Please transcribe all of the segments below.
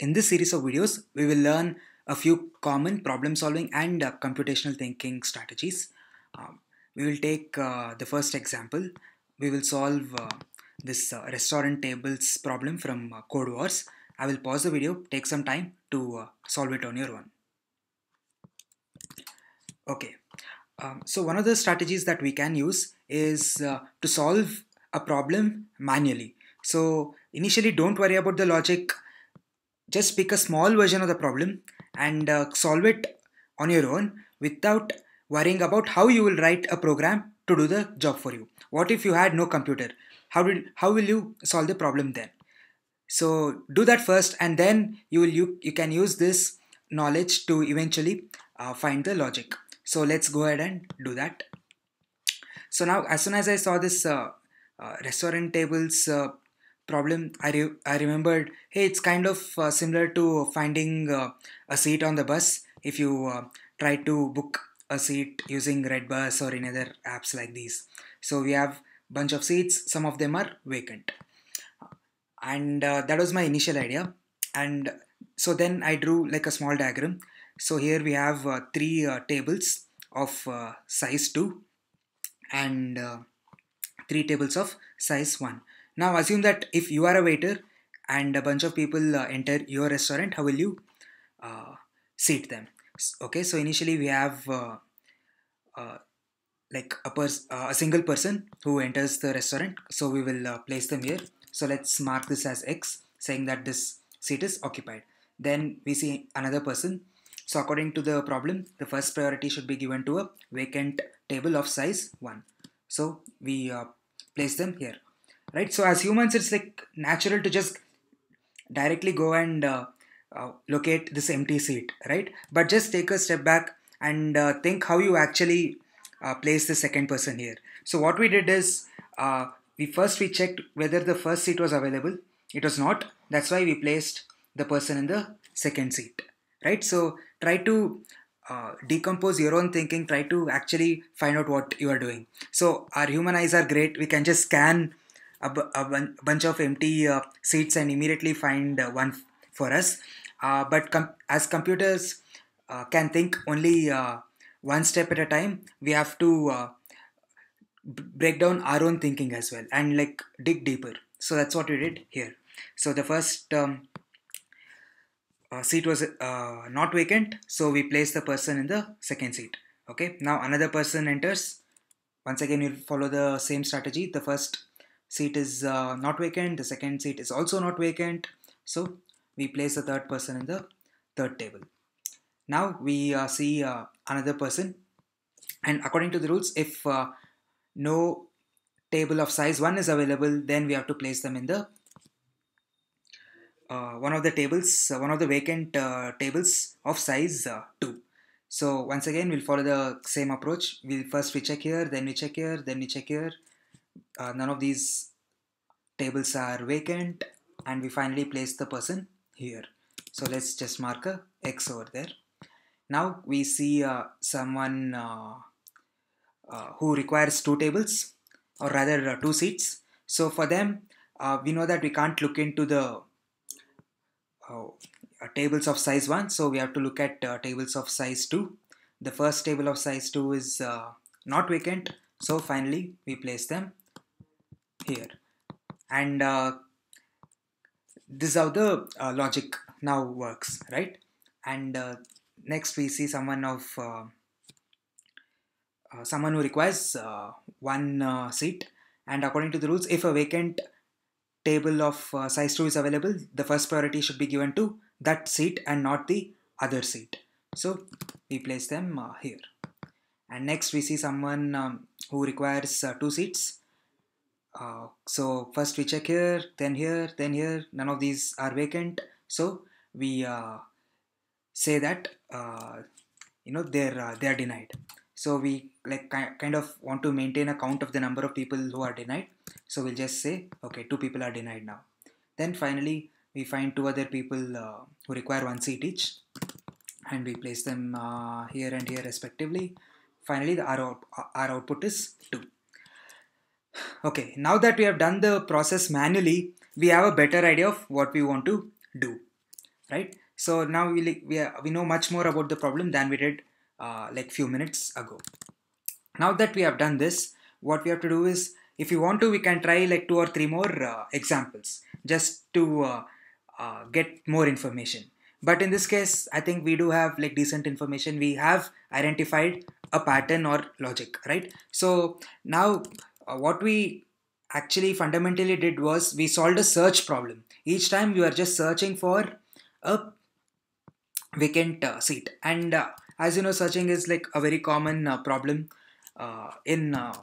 in this series of videos, we will learn a few common problem solving and uh, computational thinking strategies. Um, we will take uh, the first example. We will solve uh, this uh, restaurant tables problem from uh, Codewars. I will pause the video, take some time to uh, solve it on your own. Okay, um, so one of the strategies that we can use is to solve a problem manually. So initially don't worry about the logic just pick a small version of the problem and uh, solve it on your own without worrying about how you will write a program to do the job for you. What if you had no computer? How did how will you solve the problem then? So do that first and then you will you, you can use this knowledge to eventually uh, find the logic. So let's go ahead and do that. So now as soon as i saw this uh, uh, restaurant tables uh, problem I, re- I remembered hey it's kind of uh, similar to finding uh, a seat on the bus. If you uh, try to book a seat using redbus or any other apps like these. So we have bunch of seats some of them are vacant. And uh, that was my initial idea. And so then i drew like a small diagram. So here we have uh, three uh, tables of size 2 and three tables of size 1 now assume that if you are a waiter and a bunch of people uh, enter your restaurant, how will you uh, seat them? Okay, so initially we have uh, uh like a, pers- uh, a single person who enters the restaurant. So we will place them here. So let's mark this as X, saying that this seat is occupied. Then we see another person. So according to the problem, the first priority should be given to a vacant table of size 1. So we place them here right? So as humans it's like natural to just directly go and uh, uh, locate this empty seat right? But just take a step back and uh, think how you actually uh, place the second person here. So what we did is uh, we first we checked whether the first seat was available. It was not. That's why we placed the person in the second seat right? So try to uh, decompose your own thinking. Try to actually find out what you are doing. So our human eyes are great. We can just scan a, bunch of empty uh, seats and immediately find uh, one for us. Uh, but com- as computers uh, can think only uh, one step at a time, we have to break down our own thinking as well and like dig deeper. So that's what we did here. So the first um, seat was not vacant, so we placed the person in the second seat. Okay, now another person enters. Once again, you'll follow the same strategy. The first seat is uh, not vacant the second seat is also not vacant. So we place the third person in the third table. Now we uh, see uh, another person. And according to the rules if uh, no table of size 1 is available then we have to place them in the uh, one of the tables uh, one of the vacant tables of size 2 so once again we'll follow the same approach. We'll first we check here then we check here then we check here uh, none of these tables are vacant and we finally place the person here. So let's just mark a x over there. Now we see uh, someone uh, uh who requires two tables or rather uh, two seats. So for them uh, we know that we can't look into the tables of size 1 so we have to look at tables of size 2 the first table of size 2 is not vacant so finally we place them here. And uh, this is how the uh, logic now works right? And uh, next we see someone of uh, uh, someone who requires uh, one seat. And according to the rules if a vacant table of size 2 is available the first priority should be given to that seat and not the other seat. So we place them here. And next we see someone um, who requires two seats uh, so first we check here, then here, then here. None of these are vacant. So we uh, say that uh, you know they're uh, they're denied. So we like kind of want to maintain a count of the number of people who are denied. So we'll just say okay, two people are denied now. Then finally we find two other people who require one seat each, and we place them here and here respectively. Finally, the, our, our output is two. Okay, now that we have done the process manually, we have a better idea of what we want to do. right? So now we we, are, we know much more about the problem than we did uh, like few minutes ago. Now that we have done this what we have to do is if you want to we can try like two or three more uh, examples just to uh, uh, get more information. But in this case i think we do have like decent information. We have identified a pattern or logic right? So now what we actually fundamentally did was we solved a search problem. Each time we were just searching for a vacant uh, seat. And uh, as you know searching is like a very common uh, problem uh, in uh,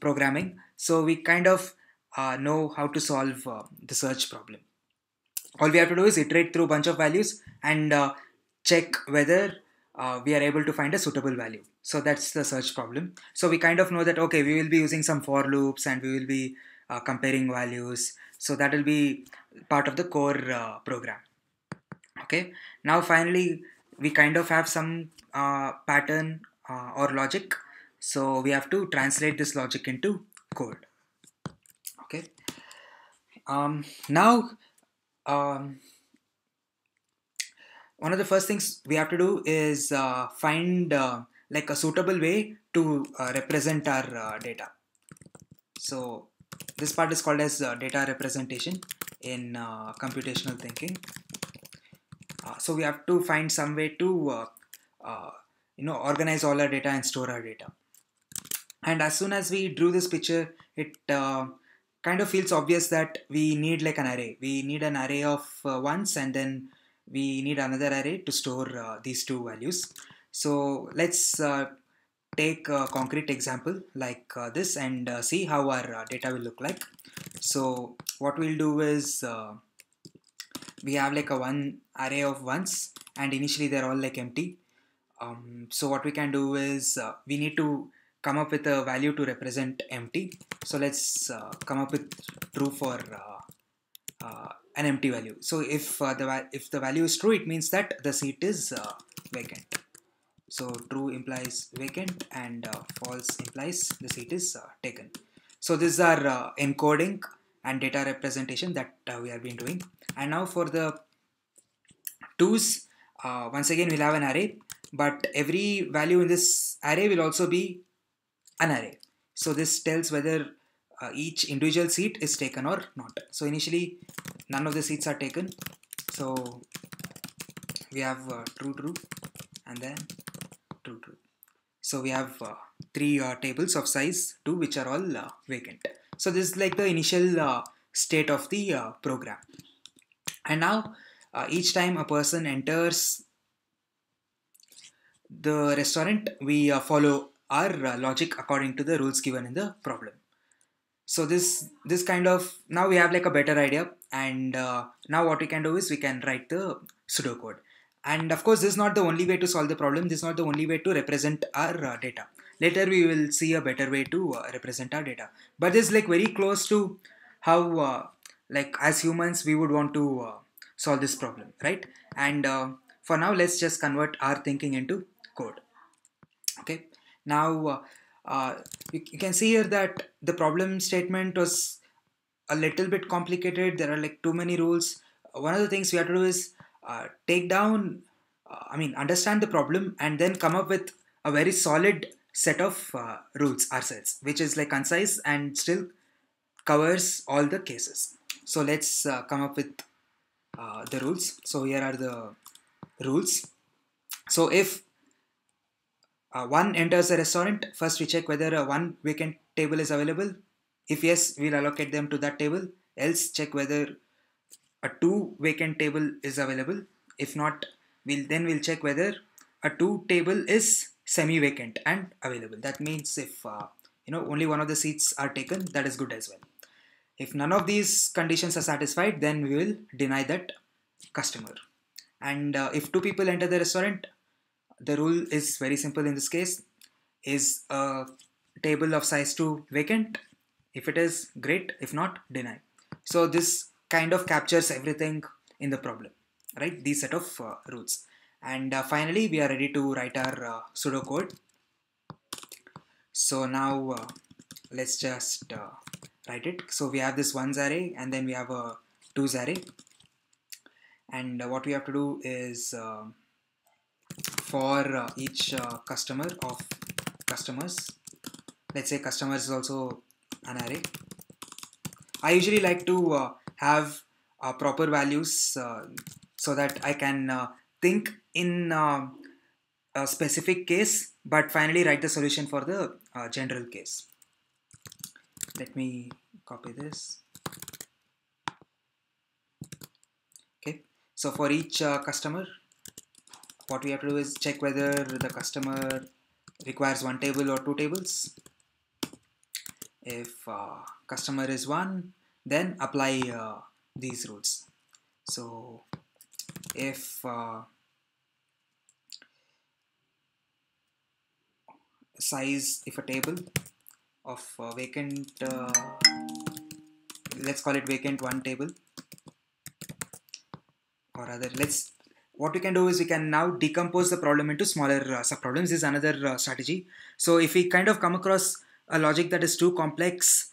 programming. So we kind of uh, know how to solve the search problem. All we have to do is iterate through a bunch of values and check whether we are able to find a suitable value. So that's the search problem. So we kind of know that okay we will be using some for loops and we will be comparing values. So that will be part of the core program. Okay. Now finally we kind of have some uh, pattern uh, or logic. So we have to translate this logic into code. Okay. Um, now um, one of the first things we have to do is uh, find uh, like a suitable way to uh, represent our uh, data. So this part is called as data representation in computational thinking. Uh, so we have to find some way to uh, uh, you know organize all our data and store our data. And as soon as we drew this picture it kind of feels obvious that we need like an array. We need an array of ones and then we need another array to store uh, these two values. So let's uh, take a concrete example like uh, this and see how our data will look like. So what we'll do is we have like a one array of ones and initially they're all like empty um, so what we can do is uh, we need to come up with a value to represent empty so let's uh, come up with true for uh, an empty value. So if uh, the if the value is true it means that the seat is uh, vacant. So true implies vacant and false implies the seat is taken. So these are encoding and data representation that uh, we have been doing. And now for the twos uh, once again we'll have an array but every value in this array will also be an array. So this tells whether uh, each individual seat is taken or not so initially none of the seats are taken so we have uh, true true and then true true so we have uh, three uh, tables of size 2 which are all uh, vacant so this is like the initial uh, state of the program. And now each time a person enters the restaurant, we follow our logic according to the rules given in the problem. So this this kind of now we have like a better idea, and uh, now what we can do is we can write the pseudo code And of course, this is not the only way to solve the problem. This is not the only way to represent our data. Later we will see a better way to uh, represent our data. But this is like very close to how uh, like as humans we would want to uh, solve this problem right? And uh, for now let's just convert our thinking into code. Okay. Now uh, uh, you, you can see here that the problem statement was a little bit complicated there are like too many rules one of the things we have to do is take down i mean understand the problem and then come up with a very solid set of uh, rules ourselves, which is like concise and still covers all the cases. So let's uh, come up with uh, the rules. So here are the rules. So if uh, one enters the restaurant, first we check whether a one vacant table is available. If yes, we'll allocate them to that table. Else check whether a two vacant table is available. If not, we'll then we'll check whether a two table is semi-vacant and available. That means if uh, you know only one of the seats are taken, that is good as well. If none of these conditions are satisfied, then we will deny that customer. And uh, if two people enter the restaurant, the rule is very simple in this case. Is a table of size 2 vacant? If it is, great. If not, deny. So this kind of captures everything in the problem, right? These set of uh, rules and uh, finally we are ready to write our uh, pseudocode so now uh, let's just uh, write it so we have this ones array and then we have a twos array and uh, what we have to do is uh, for uh, each uh, customer of customers let's say customers is also an array I usually like to uh, have uh, proper values uh, so that I can uh, think in uh, a specific case but finally write the solution for the uh, general case. Let me copy this. Okay, so for each customer, what we have to do is check whether the customer requires one table or two tables. If customer is one, then apply uh, these rules so if uh, size if a table of uh, vacant uh, let's call it vacant one table or rather let's what we can do is we can now decompose the problem into smaller uh, subproblems is another uh, strategy so if we kind of come across a logic that is too complex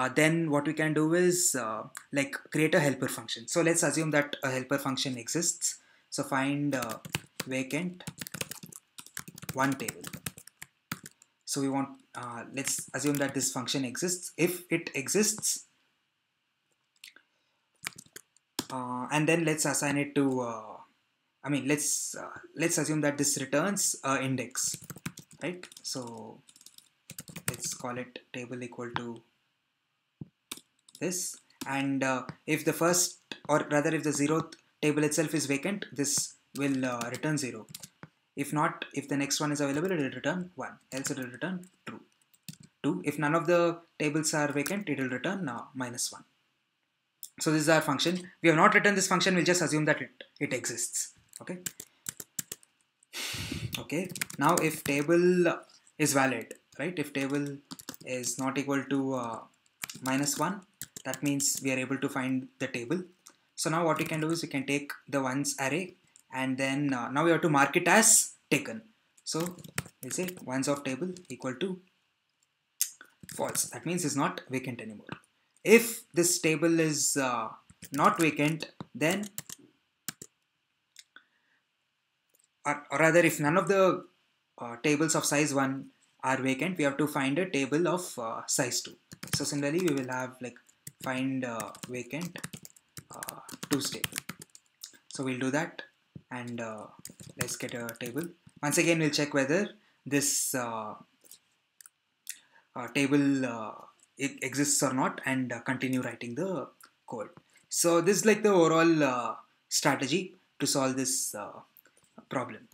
uh, then what we can do is uh, like create a helper function. So let's assume that a helper function exists. So find uh, vacant one table. So we want, uh, let's assume that this function exists. If it exists, and then let's assign it to, I mean, let's let's assume that this returns index, right? So let's call it table equal to this. And uh, if the first or rather if the zeroth table itself is vacant this will uh, return 0 if not if the next one is available it will return 1 else it will return true 2 if none of the tables are vacant it will return uh, minus 1 so this is our function. We have not written this function. We'll just assume that it it exists okay? Okay. Now if table is valid right? If table is not equal to uh, minus 1 that means we are able to find the table. So now what we can do is we can take the ones array and then uh, now we have to mark it as taken. So we say ones of table equal to false. That means it's not vacant anymore. If this table is uh, not vacant then or, or, rather if none of the uh, tables of size 1 are vacant we have to find a table of uh, size 2 so similarly we will have like find uh, vacant uh, to stable so we'll do that and uh, let's get a table. Once again we'll check whether this uh, uh, table exists or not and continue writing the code. So this is like the overall strategy to solve this problem